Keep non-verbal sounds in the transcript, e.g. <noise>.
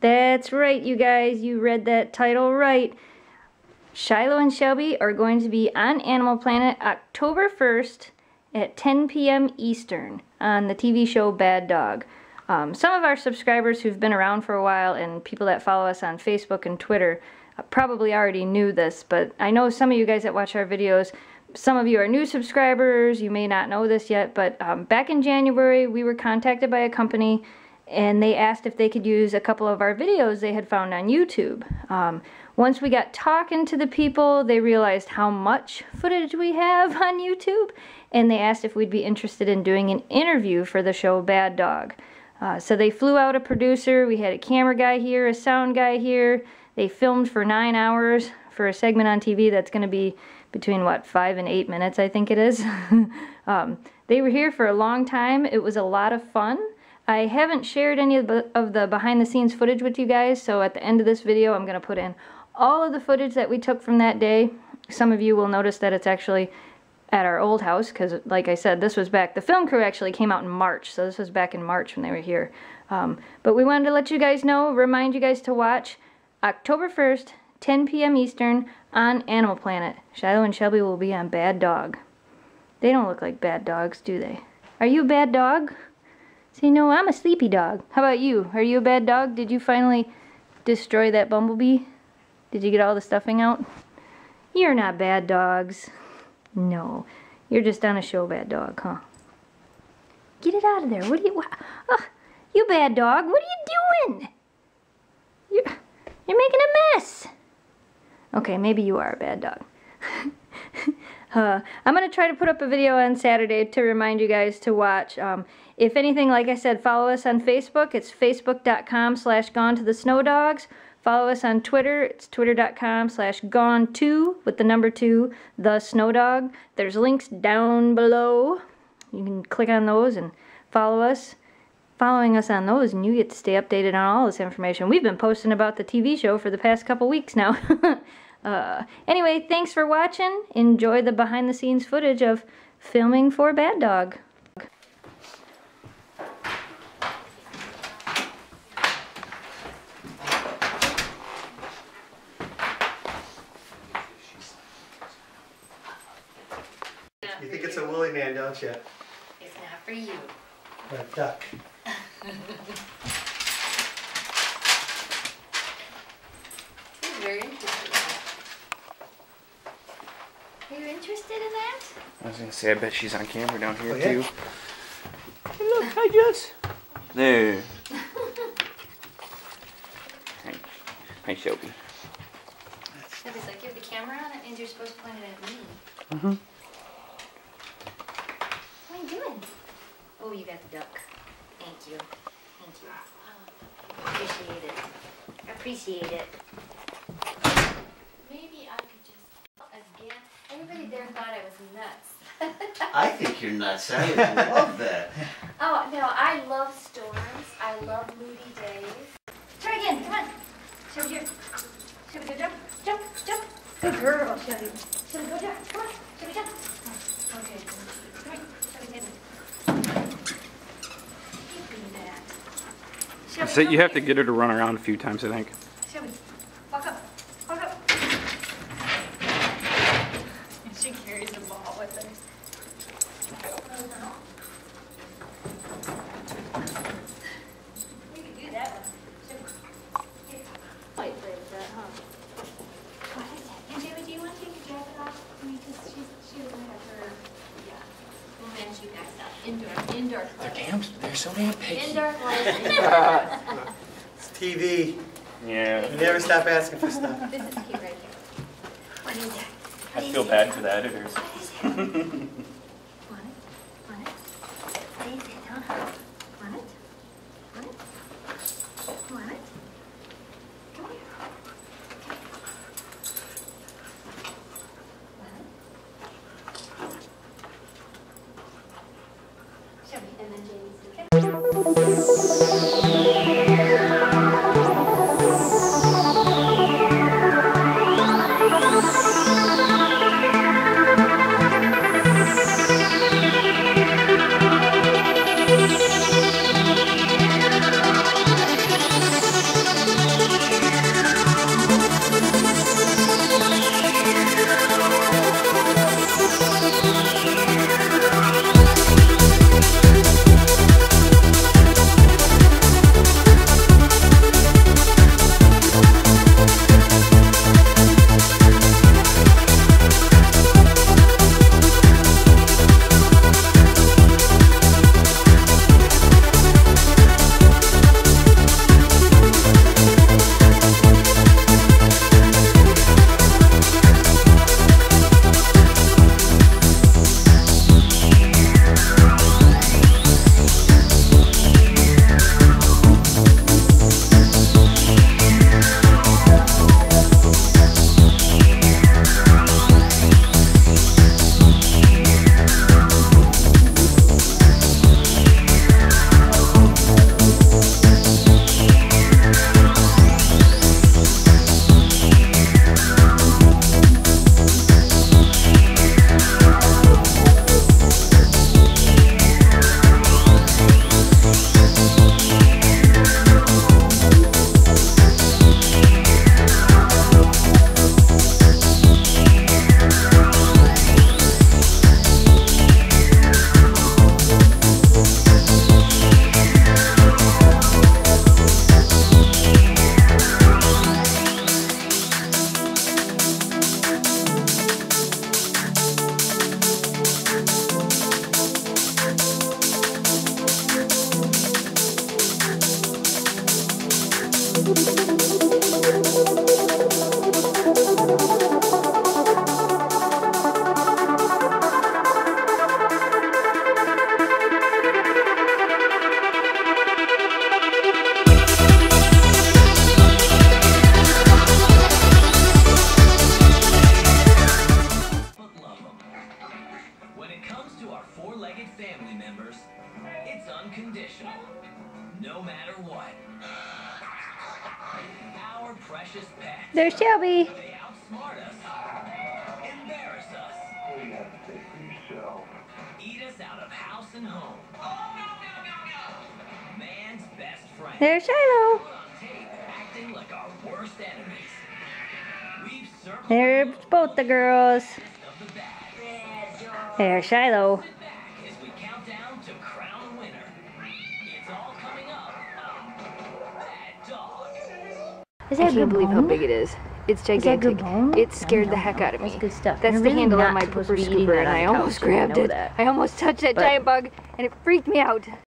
That's right, you guys. You read that title right. Shiloh and Shelby are going to be on Animal Planet October 1st at 10 p.m. Eastern on the TV show Bad Dog. Um, some of our subscribers who've been around for a while and people that follow us on Facebook and Twitter uh, probably already knew this, but I know some of you guys that watch our videos, some of you are new subscribers, you may not know this yet, but um, back in January we were contacted by a company and they asked if they could use a couple of our videos they had found on YouTube. Um, once we got talking to the people, they realized how much footage we have <laughs> on YouTube, and they asked if we'd be interested in doing an interview for the show Bad Dog. Uh, so they flew out a producer, we had a camera guy here, a sound guy here. They filmed for nine hours for a segment on TV that's going to be between, what, five and eight minutes, I think it is. <laughs> um, they were here for a long time. It was a lot of fun. I haven't shared any of the behind the scenes footage with you guys, so at the end of this video I'm going to put in all of the footage that we took from that day. Some of you will notice that it's actually at our old house, because like I said, this was back, the film crew actually came out in March, so this was back in March when they were here. Um, but we wanted to let you guys know, remind you guys to watch October 1st, 10 p.m. Eastern on Animal Planet. Shiloh and Shelby will be on Bad Dog. They don't look like bad dogs, do they? Are you a bad dog? See, no, I'm a sleepy dog. How about you? Are you a bad dog? Did you finally destroy that bumblebee? Did you get all the stuffing out? You're not bad dogs. No, you're just on a show bad dog, huh? Get it out of there. What are you... What, oh, you bad dog. What are you doing? You're, you're making a mess. Okay, maybe you are a bad dog. Uh, I'm going to try to put up a video on Saturday to remind you guys to watch. Um, if anything, like I said, follow us on Facebook. It's facebook.com slash gone to the snow dogs. Follow us on Twitter. It's twitter.com slash gone to with the number two, the snow dog. There's links down below. You can click on those and follow us. Following us on those and you get to stay updated on all this information. We've been posting about the TV show for the past couple weeks now. <laughs> uh, anyway, thanks for watching. Enjoy the behind the scenes footage of filming for Bad Dog. You think it's a woolly man, don't you? It's not for you. Or a duck. <laughs> He's very interested in that. Are you interested in that? I was gonna say, I bet she's on camera down here Oh, yeah? too. Hey, look, hi Jess. There. <laughs> Hi, hi Shelby. Shelby's like, you have the camera on, that means you're supposed to point it at me. Mm-hmm. What are you doing? Oh, you got the duck. Thank you. Thank you. Appreciate it. Appreciate it. Maybe I could just, again, everybody there thought I was nuts. I think you're nuts. I <laughs> love that. Oh, no, I love storms. I love moody days. Try again, come on. Shelby, here. Shelby, go jump, jump, jump. Good girl, Shelby. Shelby, go jump. Come on, Shelby, jump. Oh, okay. Come here, Shelby, get Keep doing that. Shelby, So you have to get her to run around a few times, I think. Shelby, walk up, walk up. And she carries a ball with her. We could do that one. Shelby, here. Might break that, huh? What is it? And Jamie, do you want to take your jacket off? I mean, 'cause she's, she doesn't have her, yeah. We'll manage you guys up. Indoor, indoor They're clothes. damn, they're so damn picky. Indoor clothes. <laughs> It's TV. Yeah. You never stop asking for stuff. This is cute right here. What is it? I feel bad for the editors. <laughs> family members, it's unconditional. No matter what. Our precious pets. There's Shelby. They outsmart us, embarrass us, eat us out of house and home. Oh, Man's best friend. There's Shiloh. Put on tape, acting like our worst enemies. There's both the girls. of the bag. There's Shiloh. Is I can't believe how big it is. It's Is that gigantic. good bone? It scared the heck yum. out of me. That's good stuff. That's You're the really handle on my supposed to pooper scooper, and I almost grabbed it. that. I almost touched that But- giant bug, and it freaked me out.